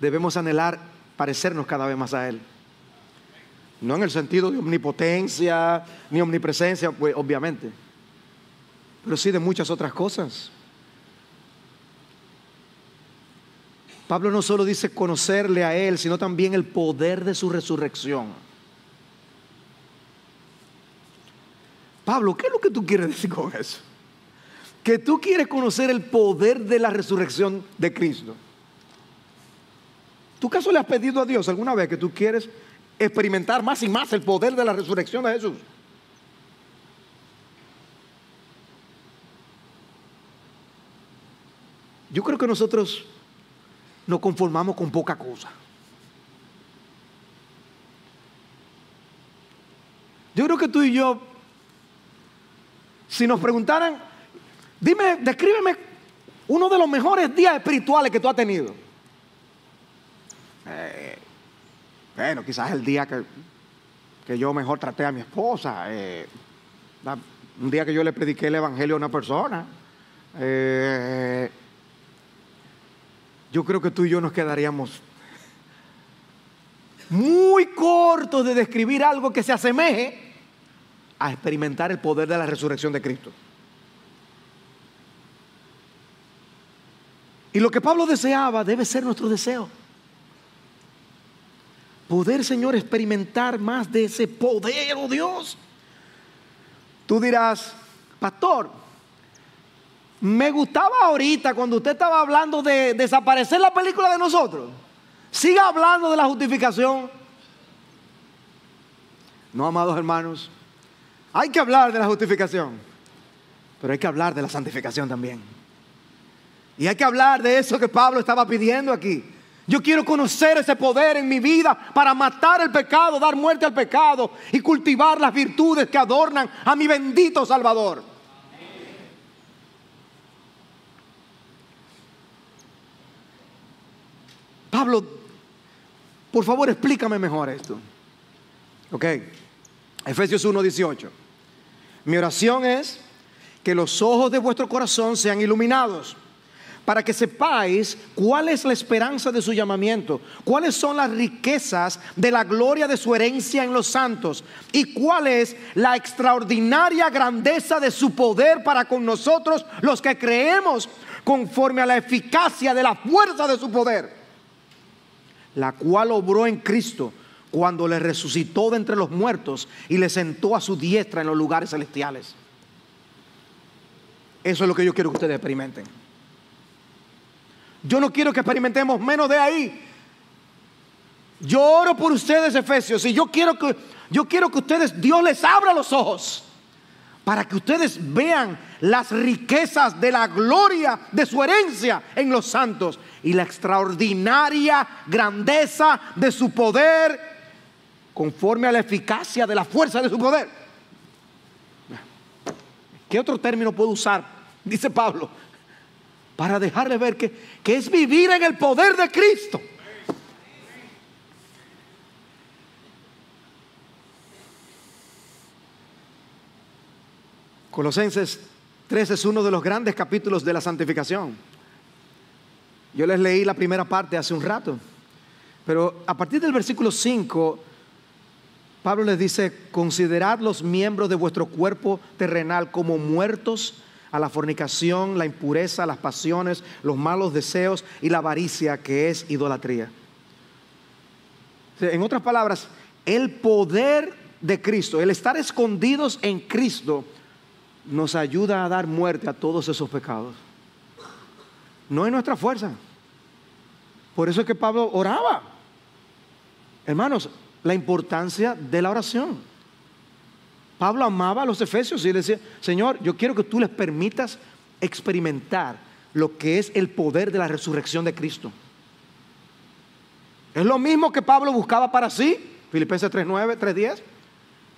debemos anhelar parecernos cada vez más a Él. No en el sentido de omnipotencia ni omnipresencia, pues obviamente, pero sí de muchas otras cosas. Pablo no solo dice conocerle a Él, sino también el poder de su resurrección. Pablo, ¿qué es lo que tú quieres decir con eso? Que tú quieres conocer el poder de la resurrección de Cristo. ¿Tú caso le has pedido a Dios alguna vez que tú quieres experimentar más y más el poder de la resurrección de Jesús. Yo creo que nosotros nos conformamos con poca cosa. Yo creo que tú y yo, si nos preguntaran, dime, descríbeme uno de los mejores días espirituales que tú has tenido. Eh, bueno, quizás el día que, que yo mejor traté a mi esposa, eh, un día que yo le prediqué el Evangelio a una persona. Eh, yo creo que tú y yo nos quedaríamos muy cortos de describir algo que se asemeje a experimentar el poder de la resurrección de Cristo. Y lo que Pablo deseaba debe ser nuestro deseo poder, Señor, experimentar más de ese poder, oh Dios. Tú dirás, pastor, me gustaba ahorita cuando usted estaba hablando de desaparecer la película de nosotros. Siga hablando de la justificación. No, amados hermanos, Hay que hablar de la justificación, pero hay que hablar de la santificación también. Y hay que hablar de eso que Pablo estaba pidiendo aquí. Yo quiero conocer ese poder en mi vida para matar el pecado, dar muerte al pecado y cultivar las virtudes que adornan a mi bendito Salvador. Pablo, por favor explícame mejor esto. Ok, Efesios 1:18. Mi oración es que los ojos de vuestro corazón sean iluminados para que sepáis cuál es la esperanza de su llamamiento, cuáles son las riquezas de la gloria de su herencia en los santos y cuál es la extraordinaria grandeza de su poder para con nosotros los que creemos conforme a la eficacia de la fuerza de su poder, la cual obró en Cristo cuando le resucitó de entre los muertos y le sentó a su diestra en los lugares celestiales. Eso es lo que yo quiero que ustedes experimenten. Yo no quiero que experimentemos menos de ahí. Yo oro por ustedes, Efesios, y yo quiero que yo quiero que ustedes Dios les abra los ojos para que ustedes vean las riquezas de la gloria de su herencia en los santos y la extraordinaria grandeza de su poder conforme a la eficacia de la fuerza de su poder. ¿Qué otro término puedo usar? Dice Pablo para dejarle ver que, que es vivir en el poder de Cristo. Colosenses 3 es uno de los grandes capítulos de la santificación. Yo les leí la primera parte hace un rato, pero a partir del versículo 5, Pablo les dice, considerad los miembros de vuestro cuerpo terrenal como muertos a la fornicación, la impureza, las pasiones, los malos deseos y la avaricia que es idolatría. En otras palabras, el poder de Cristo, el estar escondidos en Cristo, nos ayuda a dar muerte a todos esos pecados. No es nuestra fuerza. Por eso es que Pablo oraba. Hermanos, la importancia de la oración. Pablo amaba a los efesios y decía, Señor, yo quiero que tú les permitas experimentar lo que es el poder de la resurrección de Cristo. Es lo mismo que Pablo buscaba para sí, Filipenses 3.9, 3.10,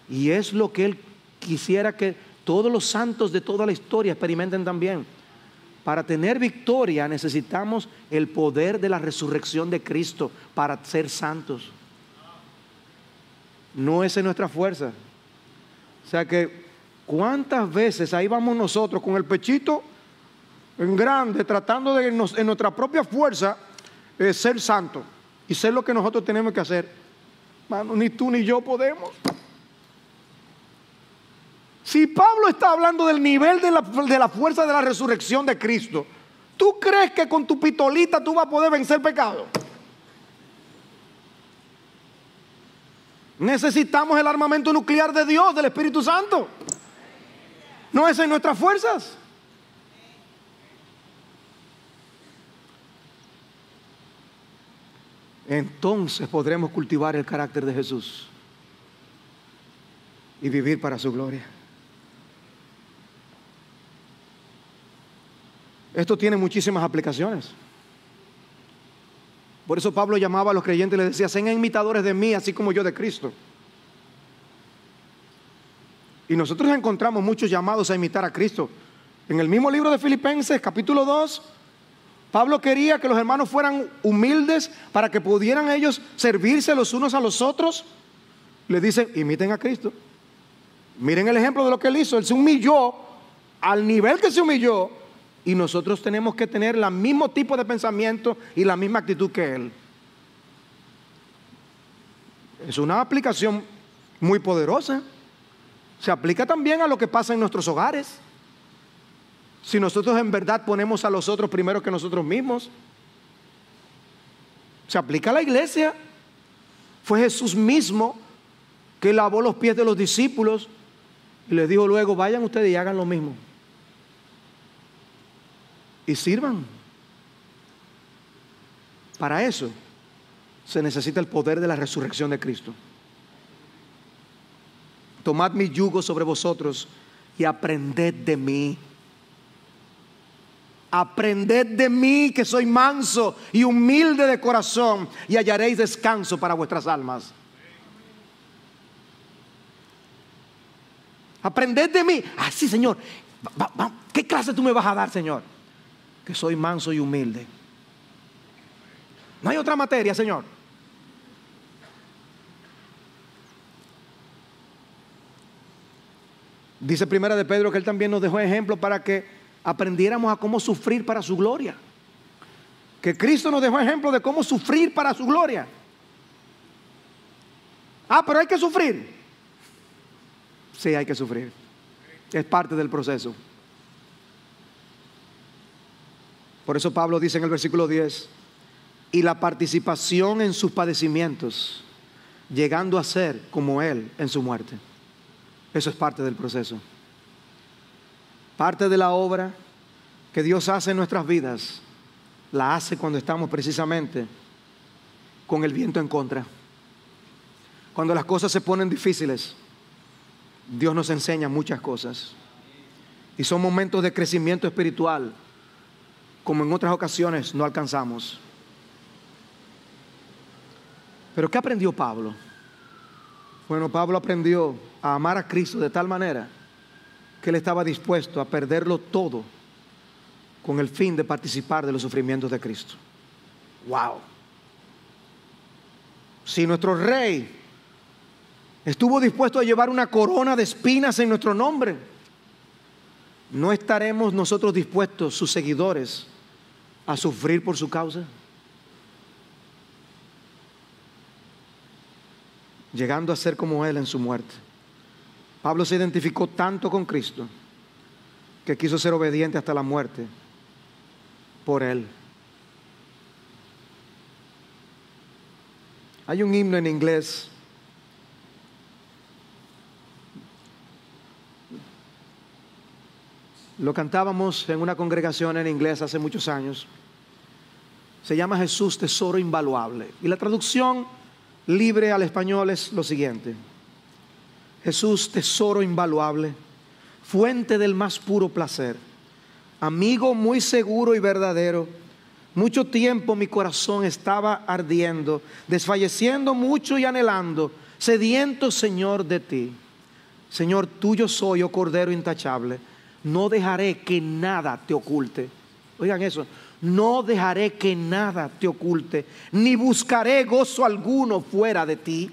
y es lo que él quisiera que todos los santos de toda la historia experimenten también. Para tener victoria necesitamos el poder de la resurrección de Cristo para ser santos. No es en nuestra fuerza, sea que, ¿cuántas veces ahí vamos nosotros con el pechito en grande, tratando de en nuestra propia fuerza eh, ser santo y ser lo que nosotros tenemos que hacer? Mano, ni tú ni yo podemos. Si Pablo está hablando del nivel de la, de la fuerza de la resurrección de Cristo, ¿tú crees que con tu pitolita tú vas a poder vencer pecado? Necesitamos el armamento nuclear de Dios, del Espíritu Santo. No es en nuestras fuerzas. Entonces podremos cultivar el carácter de Jesús y vivir para su gloria. Esto tiene muchísimas aplicaciones. Por eso Pablo llamaba a los creyentes y les decía, sean imitadores de mí, así como yo de Cristo. Y nosotros encontramos muchos llamados a imitar a Cristo. En el mismo libro de Filipenses, capítulo 2, Pablo quería que los hermanos fueran humildes para que pudieran ellos servirse los unos a los otros. Le dice, imiten a Cristo. Miren el ejemplo de lo que él hizo. Él se humilló al nivel que se humilló y nosotros tenemos que tener el mismo tipo de pensamiento y la misma actitud que Él. Es una aplicación muy poderosa. Se aplica también a lo que pasa en nuestros hogares. Si nosotros en verdad ponemos a los otros primero que nosotros mismos. Se aplica a la iglesia. Fue Jesús mismo que lavó los pies de los discípulos y les dijo luego, vayan ustedes y hagan lo mismo y sirvan. Para eso se necesita el poder de la resurrección de Cristo. tomad mi yugo sobre vosotros y aprended de mí. Aprended de mí que soy manso y humilde de corazón y hallaréis descanso para vuestras almas. Aprended de mí. Ah, sí, Señor. ¿Qué clase tú me vas a dar, Señor? Que soy manso y humilde. No hay otra materia, Señor. Dice Primera de Pedro que Él también nos dejó ejemplo para que aprendiéramos a cómo sufrir para su gloria. Que Cristo nos dejó ejemplo de cómo sufrir para su gloria. Ah, pero hay que sufrir. Sí, hay que sufrir. Es parte del proceso. Por eso Pablo dice en el versículo 10, y la participación en sus padecimientos, llegando a ser como Él en su muerte. Eso es parte del proceso. Parte de la obra que Dios hace en nuestras vidas, la hace cuando estamos precisamente con el viento en contra. Cuando las cosas se ponen difíciles, Dios nos enseña muchas cosas. Y son momentos de crecimiento espiritual, como en otras ocasiones no alcanzamos. Pero ¿qué aprendió Pablo? Bueno, Pablo aprendió a amar a Cristo de tal manera que él estaba dispuesto a perderlo todo con el fin de participar de los sufrimientos de Cristo. ¡Wow! Si nuestro rey estuvo dispuesto a llevar una corona de espinas en nuestro nombre, ¿no estaremos nosotros dispuestos, sus seguidores, a sufrir por su causa? llegando a ser como Él en su muerte. Pablo se identificó tanto con Cristo que quiso ser obediente hasta la muerte por Él. Hay un himno en inglés Lo cantábamos en una congregación en inglés hace muchos años. Se llama Jesús Tesoro Invaluable. Y la traducción libre al español es lo siguiente. Jesús, tesoro invaluable, fuente del más puro placer, amigo muy seguro y verdadero. Mucho tiempo mi corazón estaba ardiendo, desfalleciendo mucho y anhelando, sediento Señor de ti. Señor, tuyo soy, oh Cordero intachable, no dejaré que nada te oculte. Oigan eso, no dejaré que nada te oculte, ni buscaré gozo alguno fuera de ti.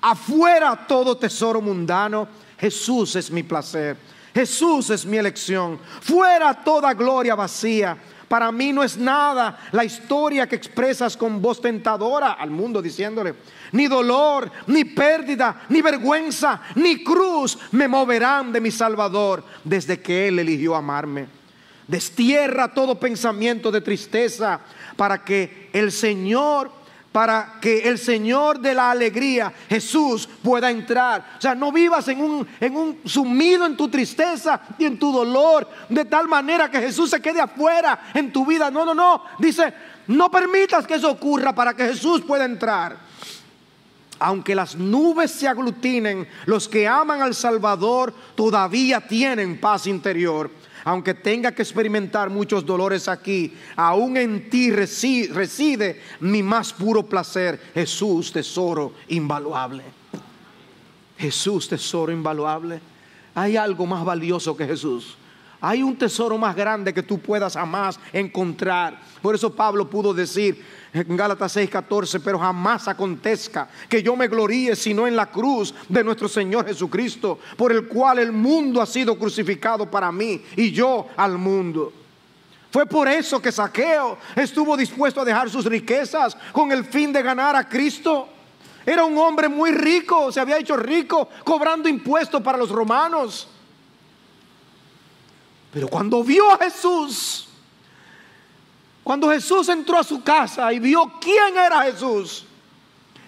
Afuera todo tesoro mundano, Jesús es mi placer, Jesús es mi elección. Fuera toda gloria vacía. Para mí no es nada la historia que expresas con voz tentadora al mundo diciéndole, ni dolor, ni pérdida, ni vergüenza, ni cruz me moverán de mi Salvador desde que Él eligió amarme. Destierra todo pensamiento de tristeza para que el Señor, para que el Señor de la alegría, Jesús, pueda entrar. O sea, no vivas en un, sumido en tu tristeza y en tu dolor, de tal manera que Jesús se quede afuera en tu vida. No, no, no. Dice, no permitas que eso ocurra para que Jesús pueda entrar. Aunque las nubes se aglutinen, los que aman al Salvador todavía tienen paz interior aunque tenga que experimentar muchos dolores aquí, aún en ti reside mi más puro placer, Jesús, tesoro invaluable. Jesús, tesoro invaluable. Hay algo más valioso que Jesús. Hay un tesoro más grande que tú puedas jamás encontrar. Por eso Pablo pudo decir, en Gálatas 6:14, pero jamás acontezca que yo me gloríe sino en la cruz de nuestro Señor Jesucristo, por el cual el mundo ha sido crucificado para mí y yo al mundo. Fue por eso que Saqueo estuvo dispuesto a dejar sus riquezas con el fin de ganar a Cristo. Era un hombre muy rico, se había hecho rico cobrando impuestos para los romanos. Pero cuando vio a Jesús, cuando Jesús entró a su casa y vio quién era Jesús,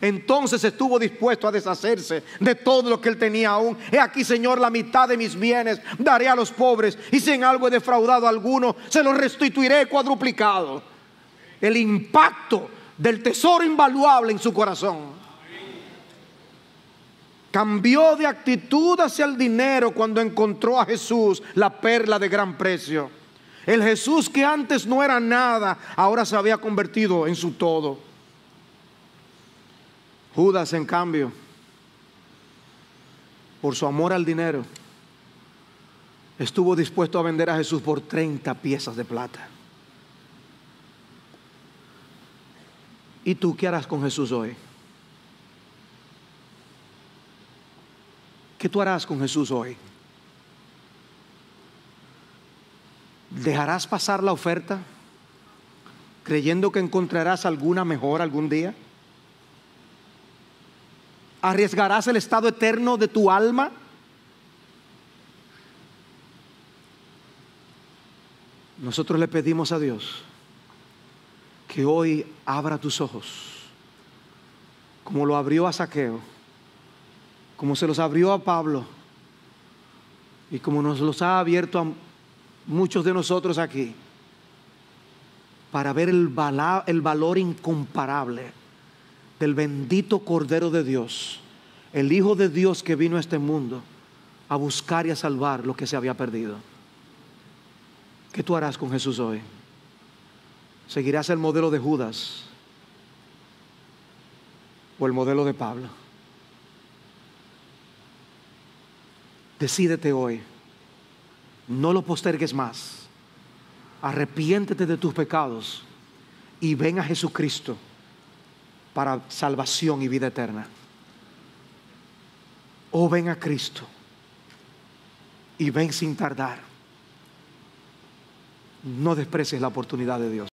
entonces estuvo dispuesto a deshacerse de todo lo que él tenía aún. He aquí, Señor, la mitad de mis bienes daré a los pobres y si en algo he defraudado a alguno, se lo restituiré cuadruplicado. El impacto del tesoro invaluable en su corazón. Cambió de actitud hacia el dinero cuando encontró a Jesús, la perla de gran precio. El Jesús que antes no era nada, ahora se había convertido en su todo. Judas, en cambio, por su amor al dinero, estuvo dispuesto a vender a Jesús por 30 piezas de plata. ¿Y tú qué harás con Jesús hoy? ¿Qué tú harás con Jesús hoy? ¿Dejarás pasar la oferta creyendo que encontrarás alguna mejor algún día? ¿Arriesgarás el estado eterno de tu alma? Nosotros le pedimos a Dios que hoy abra tus ojos, como lo abrió a Saqueo, como se los abrió a Pablo y como nos los ha abierto a muchos de nosotros aquí, para ver el, el valor incomparable del bendito Cordero de Dios, el Hijo de Dios que vino a este mundo a buscar y a salvar lo que se había perdido. ¿Qué tú harás con Jesús hoy? ¿Seguirás el modelo de Judas o el modelo de Pablo? Decídete hoy. No lo postergues más. Arrepiéntete de tus pecados y ven a Jesucristo para salvación y vida eterna. O ven a Cristo y ven sin tardar. No desprecies la oportunidad de Dios.